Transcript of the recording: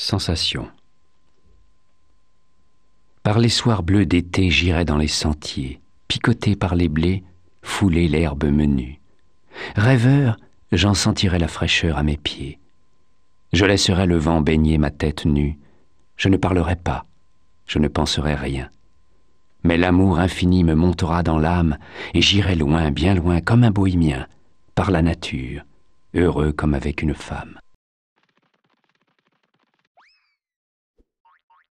Sensation. Par les soirs bleus d'été, j'irai dans les sentiers, picoté par les blés, fouler l'herbe menue. Rêveur, j'en sentirai la fraîcheur à mes pieds. Je laisserai le vent baigner ma tête nue. Je ne parlerai pas, je ne penserai rien. Mais l'amour infini me montera dans l'âme, et j'irai loin, bien loin, comme un bohémien, par la nature, heureux comme avec une femme.